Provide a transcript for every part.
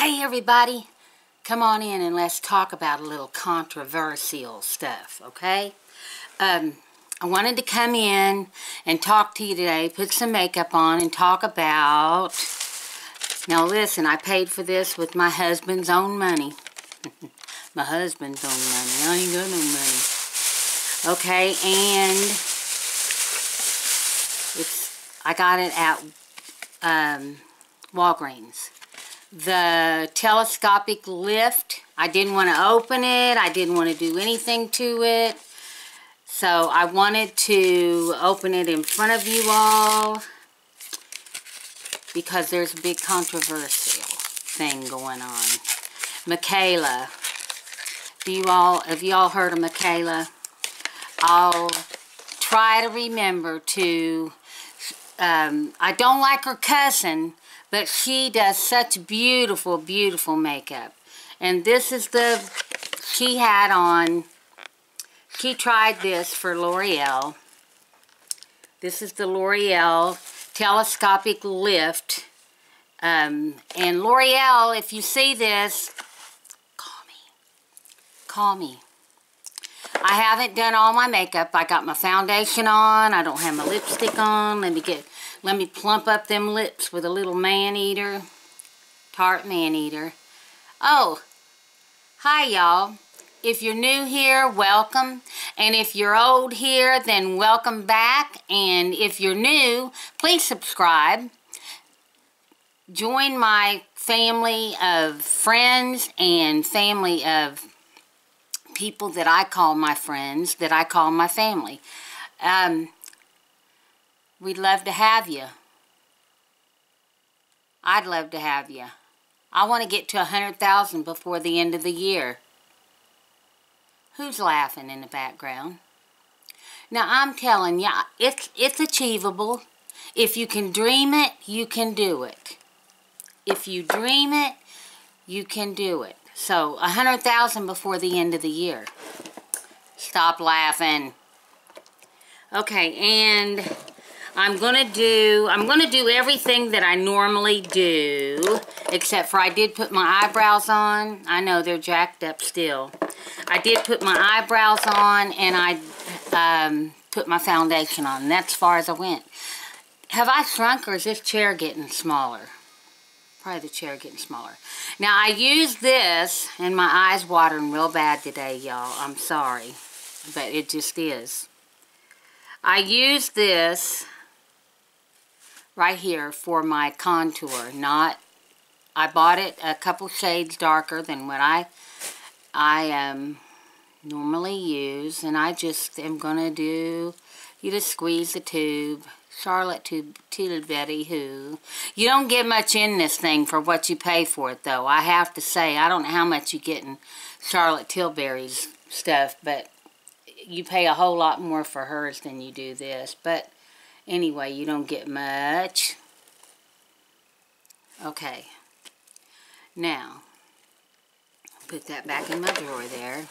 Hey everybody, come on in and let's talk about a little controversial stuff, okay? Um, I wanted to come in and talk to you today, put some makeup on and talk about... Now listen, I paid for this with my husband's own money. my husband's own money. I ain't got no money. Okay, and it's I got it at um, Walgreens the telescopic lift. I didn't want to open it. I didn't want to do anything to it. So I wanted to open it in front of you all because there's a big controversial thing going on. Mikayla. Do you all, have you all heard of Mikayla? I'll try to remember to, um, I don't like her cousin, but she does such beautiful, beautiful makeup. And this is the, she had on, she tried this for L'Oreal. This is the L'Oreal Telescopic Lift. Um, and L'Oreal, if you see this, call me. Call me. I haven't done all my makeup. I got my foundation on. I don't have my lipstick on. Let me get let me plump up them lips with a little man-eater, Tarte man-eater. Oh, hi y'all. If you're new here, welcome. And if you're old here, then welcome back. And if you're new, please subscribe. Join my family of friends and family of people that I call my friends, that I call my family. Um, We'd love to have you. I'd love to have you. I want to get to a 100,000 before the end of the year. Who's laughing in the background? Now, I'm telling you, it's, it's achievable. If you can dream it, you can do it. If you dream it, you can do it. So, a 100,000 before the end of the year. Stop laughing. Okay, and I'm going to do, I'm going to do everything that I normally do, except for I did put my eyebrows on. I know they're jacked up still. I did put my eyebrows on and I um, put my foundation on. That's far as I went. Have I shrunk or is this chair getting smaller? Probably the chair getting smaller. Now I used this and my eyes watering real bad today, y'all. I'm sorry. But it just is. I used this right here for my contour. Not, I bought it a couple shades darker than what I, I um, normally use. And I just am going to do, you just squeeze the tube. Charlotte to Tilly Betty Who. You don't get much in this thing for what you pay for it, though. I have to say, I don't know how much you get in Charlotte Tilbury's stuff, but you pay a whole lot more for hers than you do this. But Anyway, you don't get much. Okay. Now, put that back in my drawer there.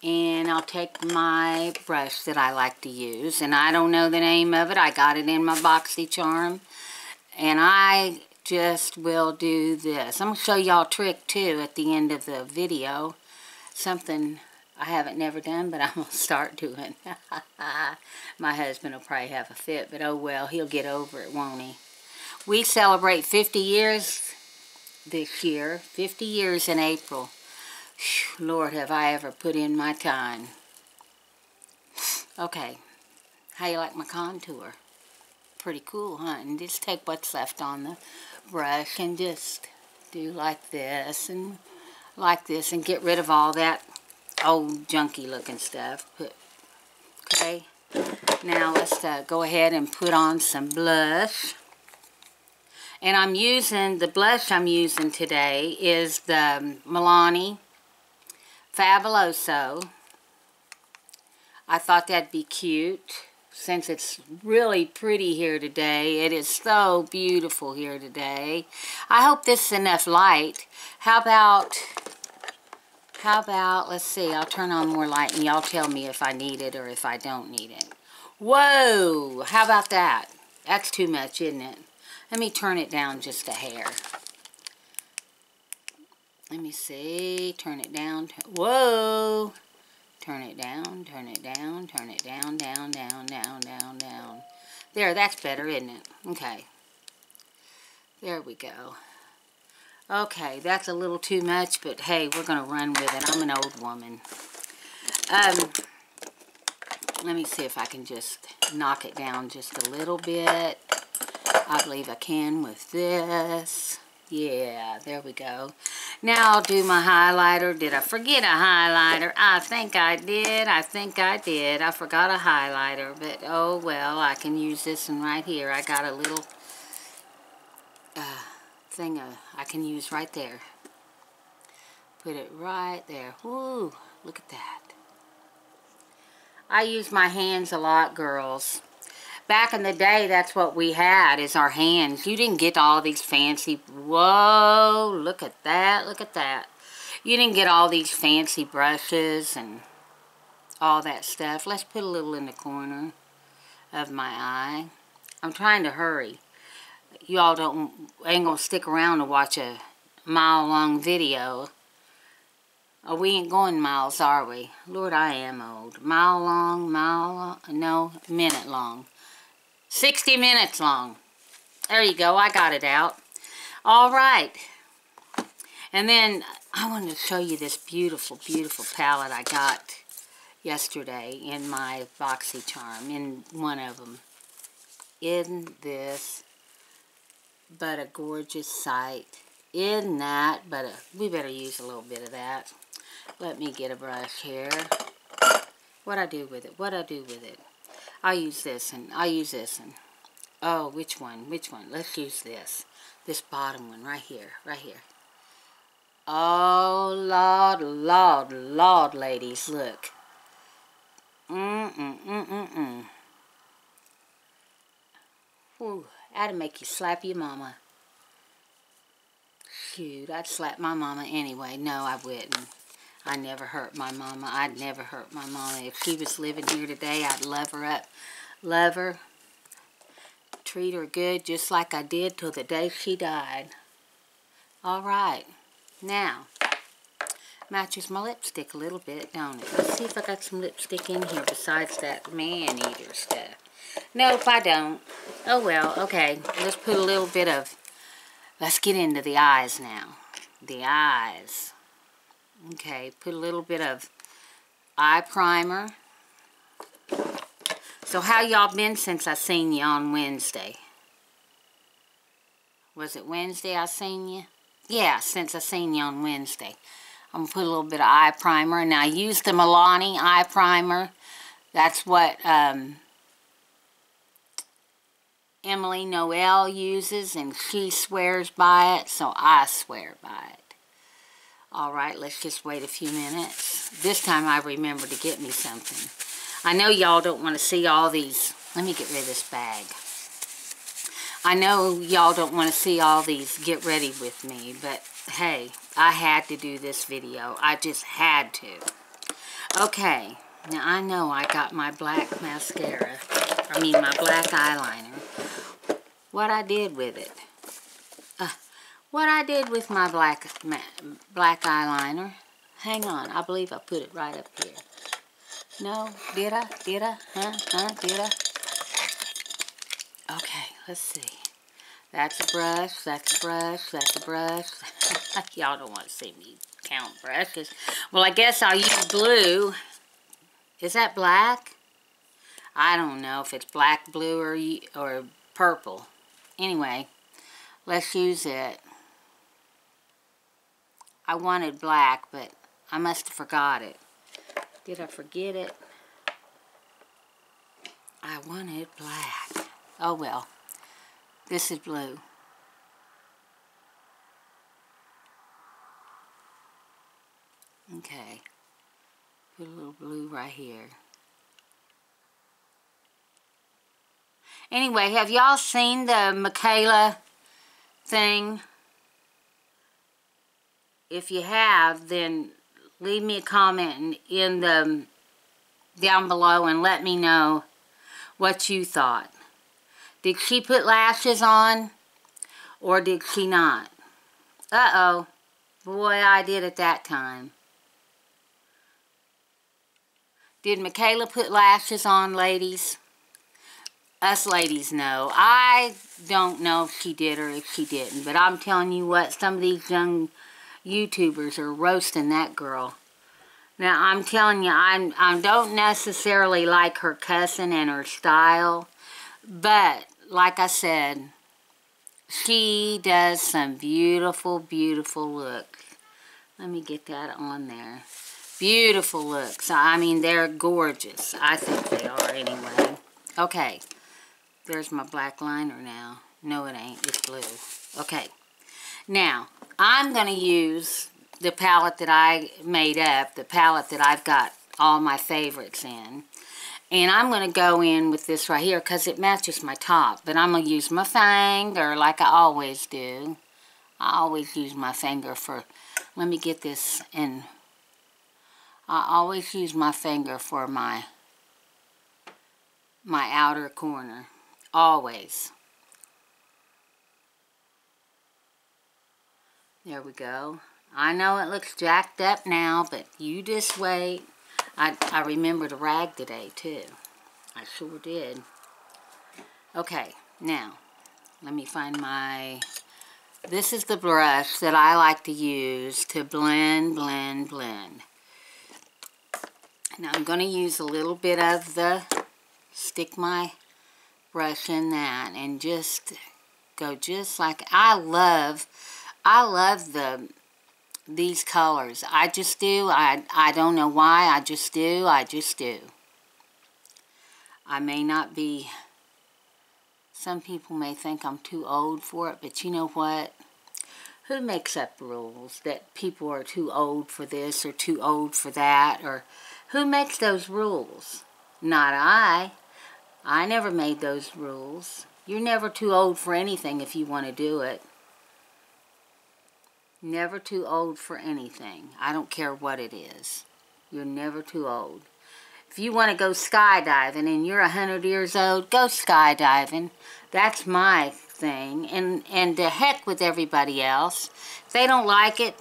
And I'll take my brush that I like to use. And I don't know the name of it. I got it in my BoxyCharm. And I just will do this. I'm going to show y'all a trick too at the end of the video. Something I haven't never done, but I'm going to start doing. My husband will probably have a fit, but oh well, he'll get over it, won't he? We celebrate 50 years this year. 50 years in April. Lord, have I ever put in my time. Okay, how you like my contour? Pretty cool, huh? And just take what's left on the brush and just do like this and like this and get rid of all that old junky looking stuff. Okay. Now let's uh, go ahead and put on some blush. And I'm using, the blush I'm using today is the Milani Fabuloso. I thought that'd be cute since it's really pretty here today. It is so beautiful here today. I hope this is enough light. How about how about, let's see, I'll turn on more light and y'all tell me if I need it or if I don't need it. Whoa, how about that? That's too much, isn't it? Let me turn it down just a hair. let me see, turn it down, whoa, turn it down, turn it down, turn it down, down, down, down, down, down. There, that's better, isn't it? Okay. There we go. Okay, that's a little too much, but hey, we're going to run with it. I'm an old woman. Um, let me see if I can just knock it down just a little bit. I believe I can with this. Yeah, there we go. Now I'll do my highlighter. Did I forget a highlighter? I think I did. I think I did. I forgot a highlighter, but oh well, I can use this one right here. I got a little uh, thing uh, I can use right there. Put it right there. Woo, look at that. I use my hands a lot, girls. Back in the day, that's what we had, is our hands. You didn't get all these fancy, whoa, look at that, look at that. You didn't get all these fancy brushes and all that stuff. Let's put a little in the corner of my eye. I'm trying to hurry you all don't ain't gonna stick around to watch a mile long video. Oh, we ain't going miles, are we? Lord, I am old. Mile long, mile long, no, minute long. 60 minutes long. There you go, I got it out. All right. And then I wanted to show you this beautiful, beautiful palette I got yesterday in my BoxyCharm, in one of them. In this but a gorgeous sight. In that, but a, we better use a little bit of that. Let me get a brush here. What I do with it? What I do with it? i use this and i use this and oh, which one? Which one? Let's use this. This bottom one right here, right here. Oh, Lord, Lord, Lord, ladies, look. Mm-mm-mm-mm-mm. Whew. That'd make you slap your mama. Shoot, I'd slap my mama anyway. No, I wouldn't. I never hurt my mama. I'd never hurt my mama. If she was living here today, I'd love her up. Love her. Treat her good just like I did till the day she died. All right. Now, matches my lipstick a little bit, don't it? Let's see if I got some lipstick in here besides that man-eater stuff. Nope, I don't. Oh well, okay. Let's put a little bit of... Let's get into the eyes now. The eyes. Okay, put a little bit of eye primer. So how y'all been since I seen you on Wednesday? Was it Wednesday I seen you? Yeah, since I seen you on Wednesday. I'm going to put a little bit of eye primer. Now, I use the Milani eye primer. That's what um, Emily Noel uses, and she swears by it, so I swear by it. All right, let's just wait a few minutes. This time I remember to get me something. I know y'all don't want to see all these. Let me get rid of this bag. I know y'all don't want to see all these get ready with me, but hey, I had to do this video. I just had to. Okay, now I know I got my black mascara. I mean my black eyeliner what I did with it. Uh, what I did with my black black eyeliner. Hang on, I believe I put it right up here. No, did I? Did I? Huh? Huh? Did I? Okay, let's see. That's a brush, that's a brush, that's a brush. Y'all don't want to see me count brushes. Well, I guess I'll use blue. Is that black? I don't know if it's black, blue, or, or purple. Anyway, let's use it. I wanted black, but I must have forgot it. Did I forget it? I wanted black. Oh well. This is blue. Okay. Put a little blue right here. Anyway, have y'all seen the Mikayla thing? If you have, then leave me a comment in the down below and let me know what you thought. Did she put lashes on or did she not? Uh-oh. Boy, I did at that time. Did Mikayla put lashes on, ladies? Us ladies know. I don't know if she did or if she didn't, but I'm telling you what, some of these young YouTubers are roasting that girl. Now, I'm telling you, I'm, I don't necessarily like her cussing and her style, but like I said, she does some beautiful, beautiful looks. Let me get that on there. Beautiful looks. I mean, they're gorgeous. I think they are anyway. Okay. There's my black liner now. No, it ain't. It's blue. Okay. Now, I'm going to use the palette that I made up, the palette that I've got all my favorites in. And I'm going to go in with this right here because it matches my top. But I'm going to use my finger like I always do. I always use my finger for... Let me get this in I always use my finger for my my outer corner. Always. There we go. I know it looks jacked up now, but you just wait. I, I remembered a rag today, too. I sure did. Okay, now, let me find my... This is the brush that I like to use to blend, blend, blend. Now I'm going to use a little bit of the, stick my brush in that and just go just like, I love, I love the, these colors. I just do. I, I don't know why. I just do. I just do. I may not be, some people may think I'm too old for it, but you know what? Who makes up rules that people are too old for this or too old for that or who makes those rules? Not I. I never made those rules. You're never too old for anything if you want to do it. Never too old for anything. I don't care what it is. You're never too old. If you want to go skydiving and you're a 100 years old, go skydiving. That's my thing. And, and to heck with everybody else. If they don't like it,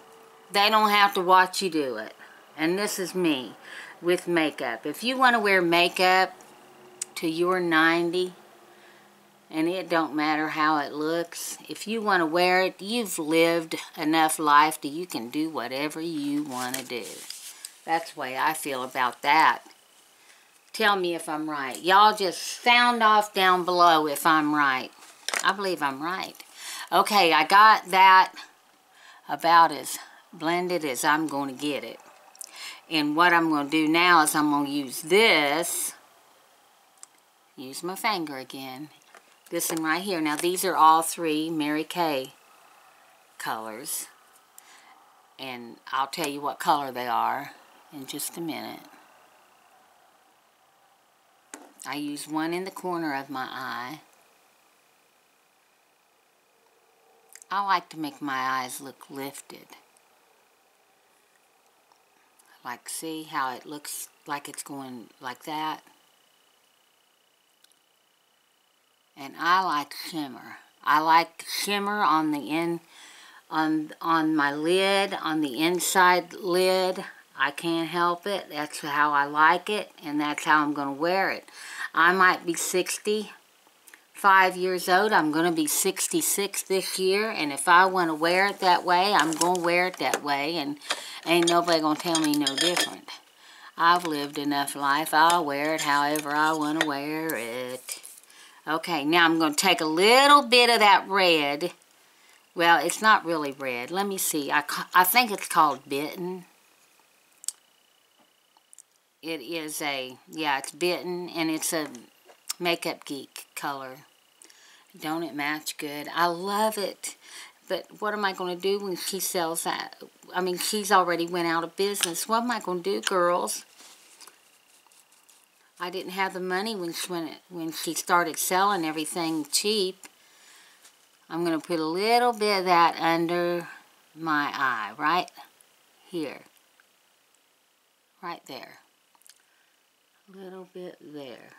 they don't have to watch you do it. And this is me with makeup. If you want to wear makeup to your 90, and it don't matter how it looks, if you want to wear it, you've lived enough life that you can do whatever you want to do. That's the way I feel about that. Tell me if I'm right. Y'all just sound off down below if I'm right. I believe I'm right. Okay, I got that about as blended as I'm going to get it. And what I'm going to do now is I'm going to use this, use my finger again, this one right here. Now these are all three Mary Kay colors. And I'll tell you what color they are in just a minute. I use one in the corner of my eye. I like to make my eyes look lifted. Like, see how it looks like it's going like that? And I like shimmer. I like shimmer on the in, on, on my lid, on the inside lid. I can't help it. That's how I like it, and that's how I'm going to wear it. I might be 65 years old. I'm going to be 66 this year, and if I want to wear it that way, I'm going to wear it that way, and ain't nobody going to tell me no different. I've lived enough life. I'll wear it however I want to wear it. Okay, now I'm going to take a little bit of that red. Well, it's not really red. Let me see. I, I think it's called Bitten. It is a, yeah, it's Bitten, and it's a Makeup Geek color. Don't it match good? I love it. But what am I going to do when she sells that? I mean, she's already went out of business. What am I going to do, girls? I didn't have the money when she, when, it, when she started selling everything cheap. I'm going to put a little bit of that under my eye, right here. Right there. A little bit there.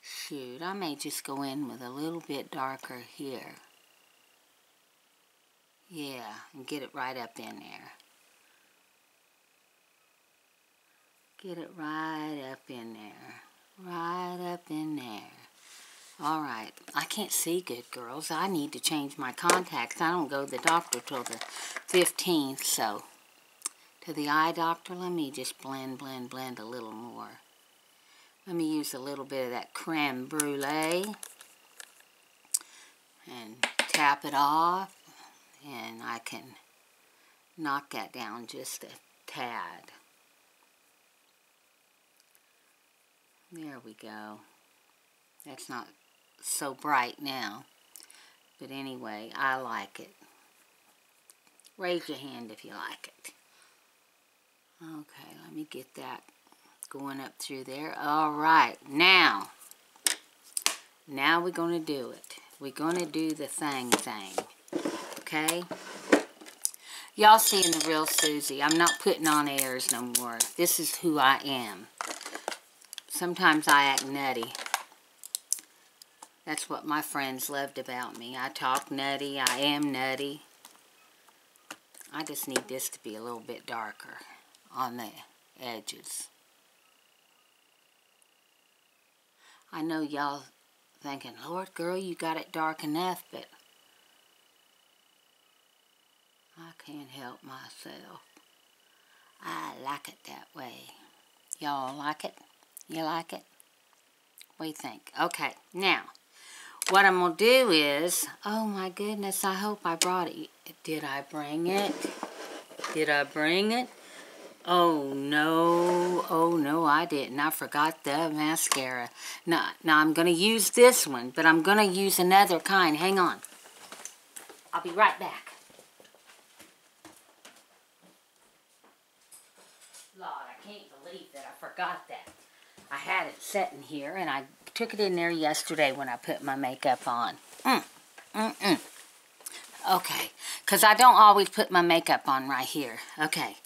Shoot, I may just go in with a little bit darker here. Yeah, and get it right up in there. Get it right up in there. Right up in there. Alright, I can't see good, girls. I need to change my contacts. I don't go to the doctor till the 15th, so to the eye doctor, let me just blend, blend, blend a little more. Let me use a little bit of that creme brulee and tap it off and I can knock that down just a tad. There we go. That's not so bright now. But anyway, I like it. Raise your hand if you like it. Okay, let me get that going up through there. All right, now, now we're going to do it. We're going to do the thing thing, okay? Y'all seeing the real Susie. I'm not putting on airs no more. This is who I am. Sometimes I act nutty. That's what my friends loved about me. I talk nutty. I am nutty. I just need this to be a little bit darker on the edges. I know y'all thinking, Lord, girl, you got it dark enough, but I can't help myself. I like it that way. Y'all like it? You like it? What do you think? Okay, now, what I'm going to do is, oh my goodness, I hope I brought it. Did I bring it? Did I bring it? Oh no, oh no, I didn't. I forgot the mascara. Now, now I'm going to use this one, but I'm going to use another kind. Hang on. I'll be right back. Lord, I can't believe that I forgot that. I had it sitting here, and I took it in there yesterday when I put my makeup on. Mm, mm, mm. Okay, because I don't always put my makeup on right here. Okay,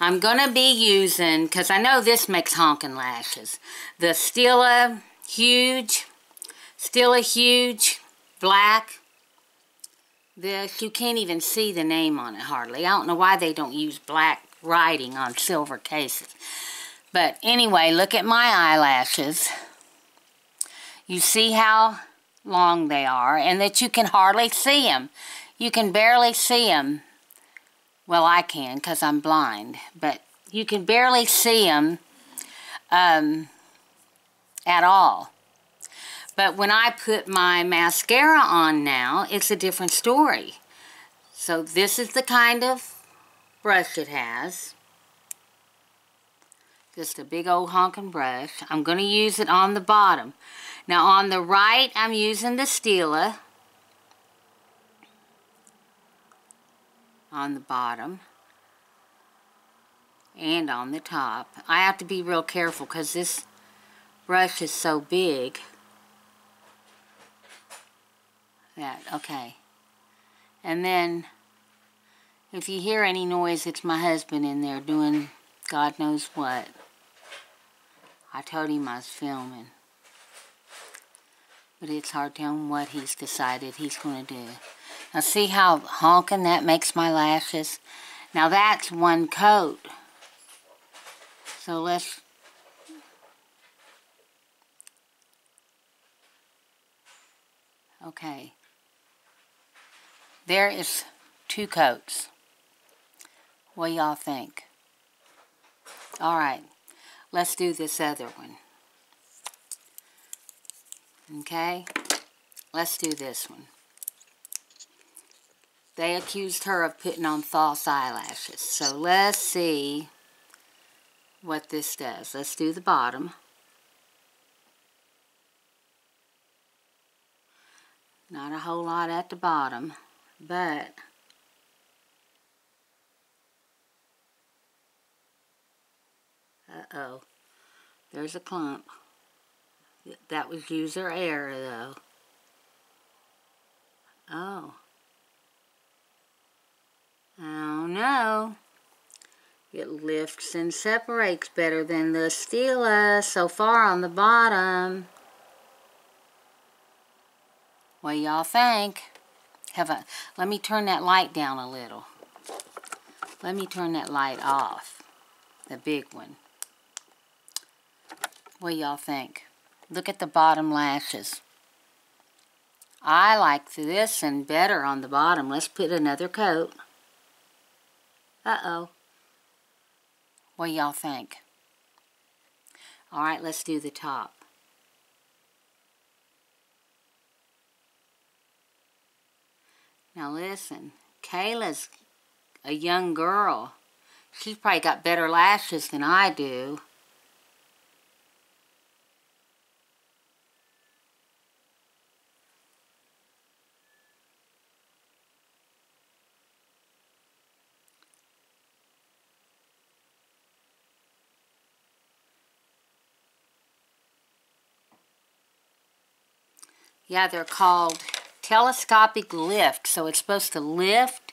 I'm going to be using, because I know this makes honking lashes, the Stila Huge, Stila Huge Black. This, you can't even see the name on it hardly. I don't know why they don't use black writing on silver cases. But anyway, look at my eyelashes. You see how long they are and that you can hardly see them. You can barely see them. Well, I can because I'm blind. But you can barely see them um, at all. But when I put my mascara on now, it's a different story. So this is the kind of brush it has. Just a big old honking brush. I'm going to use it on the bottom. Now on the right, I'm using the Stila. on the bottom and on the top. I have to be real careful because this brush is so big. That, okay. And then, if you hear any noise, it's my husband in there doing God knows what. I told him I was filming. But it's hard telling what he's decided he's going to do. Now see how honking that makes my lashes? Now that's one coat. So let's... Okay. There is two coats. What y'all think? Alright, let's do this other one. Okay? Let's do this one. They accused her of putting on false eyelashes. So let's see what this does. Let's do the bottom. Not a whole lot at the bottom, but uh-oh, there's a clump. That was user error, though. Oh. Oh no. It lifts and separates better than the Stila so far on the bottom. What y'all think? have a, let me turn that light down a little. Let me turn that light off, the big one. What y'all think? Look at the bottom lashes. I like this and better on the bottom. Let's put another coat. Uh-oh. What y'all think? All right, let's do the top. Now listen, Kayla's a young girl. She's probably got better lashes than I do. Yeah, they're called telescopic lift. So it's supposed to lift.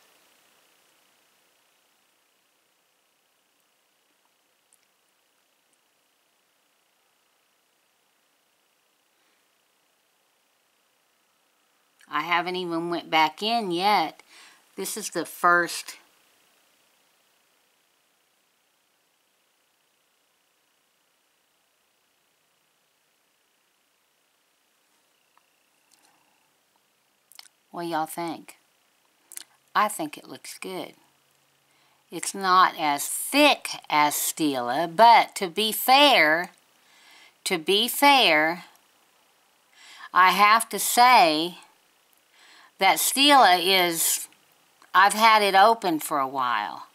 I haven't even went back in yet. This is the first What y'all think? I think it looks good. It's not as thick as Stila, but to be fair, to be fair, I have to say that Stila is, I've had it open for a while.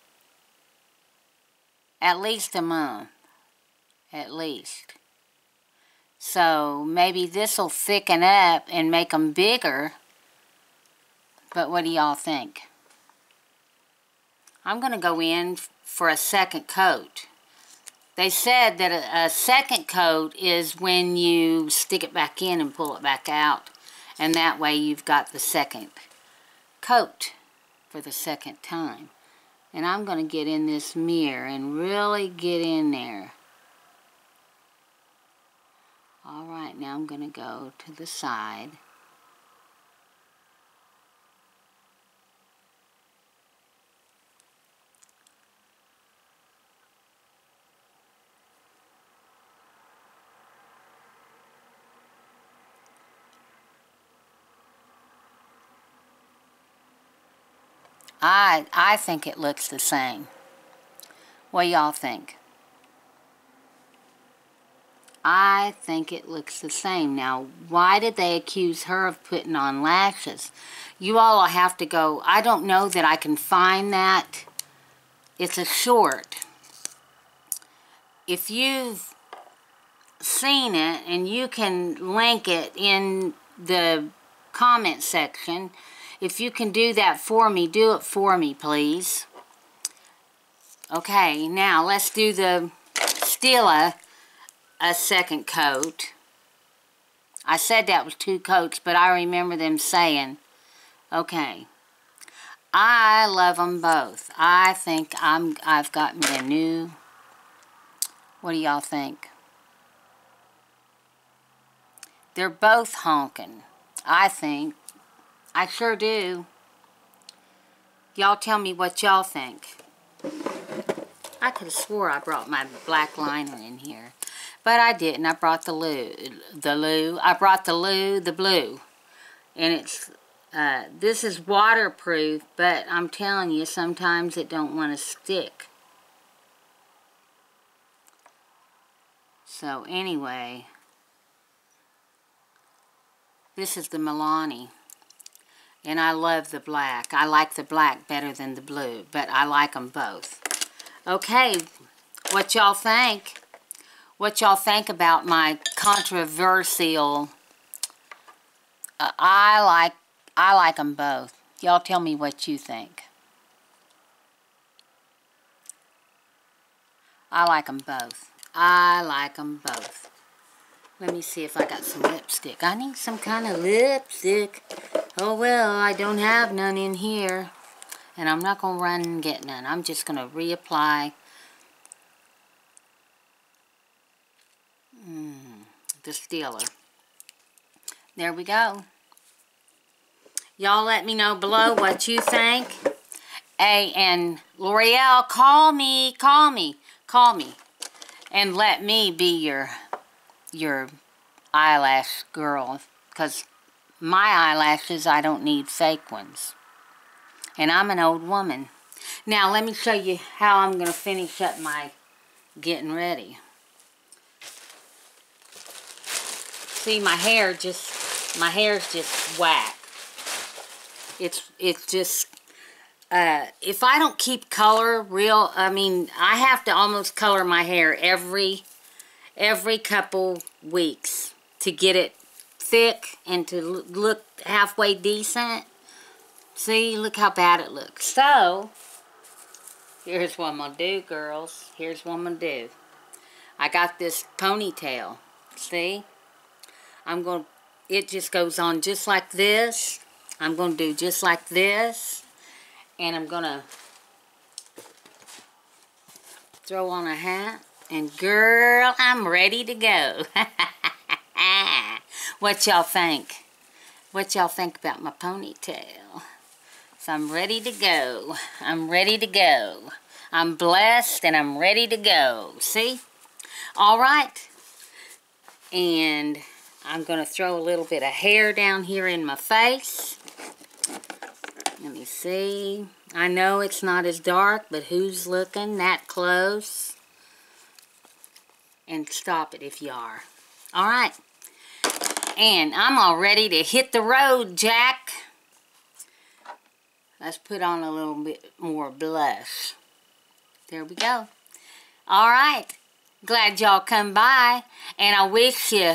At least a month. At least. So maybe this will thicken up and make them bigger but what do y'all think? I'm going to go in for a second coat. They said that a, a, second coat is when you stick it back in and pull it back out. And that way you've got the second coat for the second time. And I'm going to get in this mirror and really get in there. Alright, now I'm going to go to the side. I, I think it looks the same. What y'all think? I think it looks the same. Now, why did they accuse her of putting on lashes? You all have to go, I don't know that I can find that. It's a short. If you've seen it and you can link it in the comment section, if you can do that for me, do it for me, please. Okay, now let's do the Stila a second coat. I said that was two coats, but I remember them saying, okay. I love them both. I think I'm, I've got me a new, what do y'all think? They're both honking, I think. I sure do. Y'all tell me what y'all think. I could have swore I brought my black liner in here. But I didn't. I brought the loo. The loo. I brought the loo, the blue. And it's, uh, this is waterproof, but I'm telling you, sometimes it don't want to stick. So anyway, this is the Milani. And I love the black. I like the black better than the blue, but I like them both. Okay, what y'all think? What y'all think about my controversial... Uh, I like I like them both. Y'all tell me what you think. I like them both. I like them both. Let me see if I got some lipstick. I need some kind of lipstick. Oh well, I don't have none in here. And I'm not going to run and get none. I'm just going to reapply mm, the Stila. There we go. Y'all let me know below what you think. Hey, and L'Oreal, call me, call me, call me. And let me be your, your eyelash girl. Because my eyelashes, I don't need fake ones. And I'm an old woman. Now, let me show you how I'm going to finish up my getting ready. See, my hair just, my hair's just whack. It's, it's just, uh, if I don't keep color real, I mean, I have to almost color my hair every, every couple weeks to get it thick and to look halfway decent. See, look how bad it looks. So, here's what I'm going to do, girls. Here's what I'm going to do. I got this ponytail. See? I'm going to, it just goes on just like this. I'm going to do just like this. And I'm going to throw on a hat. And girl, I'm ready to go. what y'all think? What y'all think about my ponytail? So I'm ready to go. I'm ready to go. I'm blessed and I'm ready to go. See? All right. And I'm going to throw a little bit of hair down here in my face. Let me see. I know it's not as dark, but who's looking that close? And stop it if you are. All right. And I'm all ready to hit the road, Jack. Let's put on a little bit more blush. There we go. All right. Glad y'all come by. And I wish you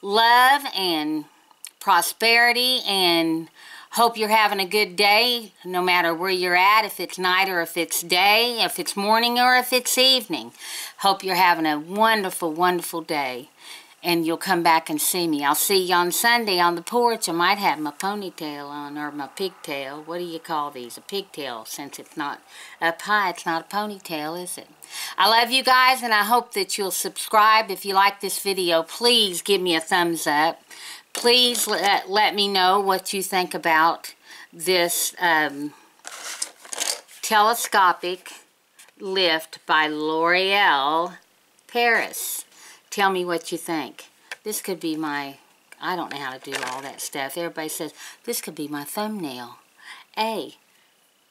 love and prosperity and hope you're having a good day no matter where you're at, if it's night or if it's day, if it's morning or if it's evening. Hope you're having a wonderful, wonderful day and you'll come back and see me. I'll see you on Sunday on the porch. I might have my ponytail on or my pigtail. What do you call these? A pigtail since it's not up high. It's not a ponytail, is it? I love you guys and I hope that you'll subscribe. If you like this video, please give me a thumbs up. Please let, let me know what you think about this um, telescopic lift by L'Oreal Paris. Tell me what you think. This could be my, I don't know how to do all that stuff. Everybody says, this could be my thumbnail. A,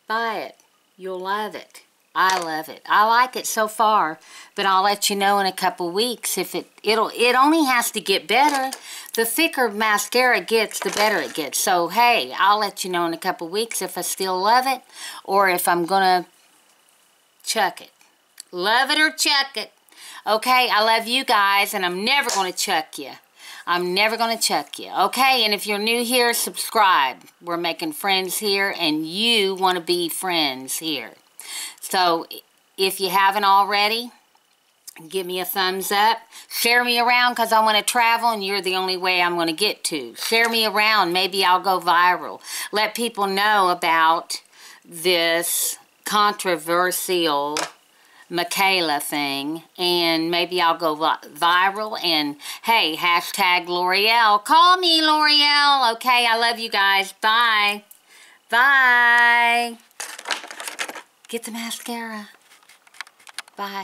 buy it. You'll love it. I love it. I like it so far, but I'll let you know in a couple weeks if it it'll it only has to get better. The thicker mascara gets, the better it gets. So hey, I'll let you know in a couple weeks if I still love it or if I'm gonna chuck it. Love it or chuck it. Okay, I love you guys, and I'm never going to chuck you. I'm never going to chuck you. Okay, and if you're new here, subscribe. We're making friends here, and you want to be friends here. So, if you haven't already, give me a thumbs up. Share me around because I want to travel and you're the only way I'm going to get to. Share me around. Maybe I'll go viral. Let people know about this controversial Mikayla thing and maybe I'll go viral and hey hashtag L'Oreal. Call me L'Oreal okay? I love you guys. Bye. Bye. Get the mascara. Bye